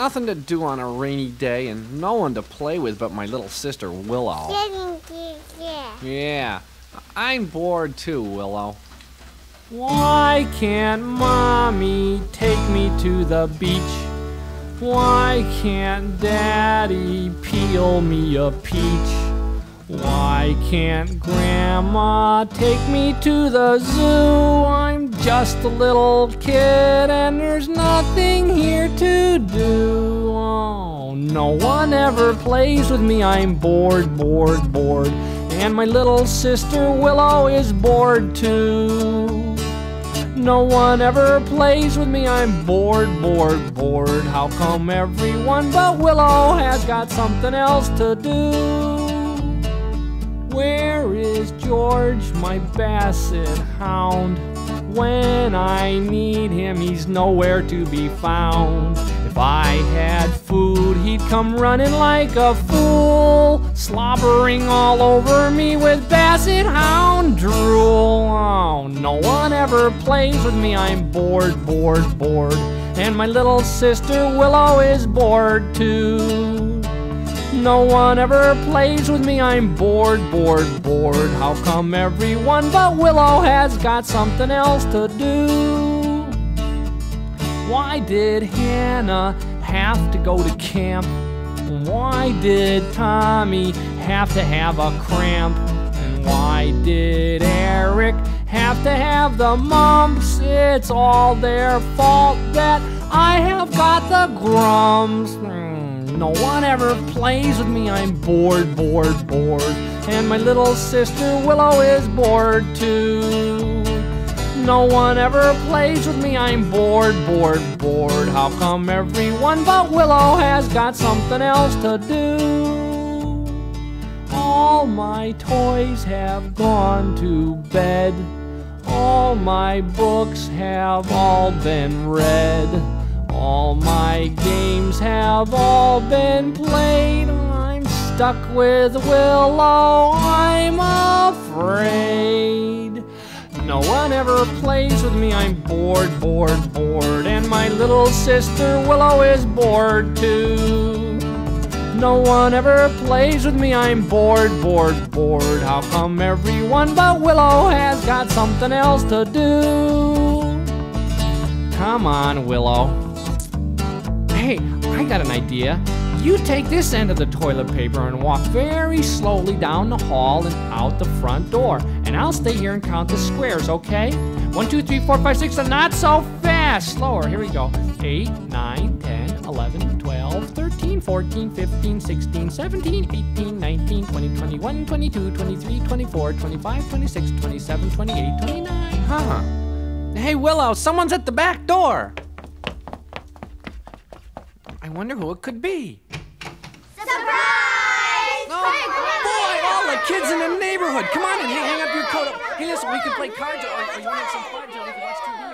nothing to do on a rainy day and no one to play with but my little sister Willow. Yeah, I'm bored too, Willow. Why can't mommy take me to the beach? Why can't daddy peel me a peach? Why can't grandma take me to the zoo? I'm just a little kid and there's nothing here to do. Oh, no one ever plays with me. I'm bored, bored, bored. And my little sister Willow is bored too. No one ever plays with me, I'm bored, bored, bored. How come everyone but Willow has got something else to do? Where is George, my basset hound? When I need him, he's nowhere to be found. If I had food, he'd come running like a fool, slobbering all over me with basset hound drool. Oh, no one ever plays with me, I'm bored, bored, bored. And my little sister Willow is bored too. No one ever plays with me, I'm bored, bored, bored. How come everyone but Willow has got something else to do? Why did Hannah have to go to camp? Why did Tommy have to have a cramp? And why did Eric have to have the mumps? It's all their fault that I have got the grumps. No one ever plays with me, I'm bored, bored, bored. And my little sister Willow is bored too. No one ever plays with me, I'm bored, bored, bored. How come everyone but Willow has got something else to do? All my toys have gone to bed. All my books have all been read. All my games have all been played. I'm stuck with Willow, I'm afraid. No one ever plays with me, I'm bored, bored, bored. And my little sister Willow is bored too. No one ever plays with me, I'm bored, bored, bored. How come everyone but Willow has got something else to do? Come on, Willow. Hey, I got an idea. You take this end of the toilet paper and walk very slowly down the hall and out the front door. And I'll stay here and count the squares, okay? One, two, three, four, five, six, and not so fast. Slower. Here we go. 8, 9, 10, 11, 12, 13, 14, 15, 16, 17, 18, 19, 20, 21, 22, 23, 24, 25, 26, 27, 28, 29. Huh. Hey, Willow, someone's at the back door. I wonder who it could be. Surprise! Oh, boy, all the kids in the neighborhood. Come on in, hang up your coat. Hey, listen, we can play cards or, or you want some fudge or we can watch TV.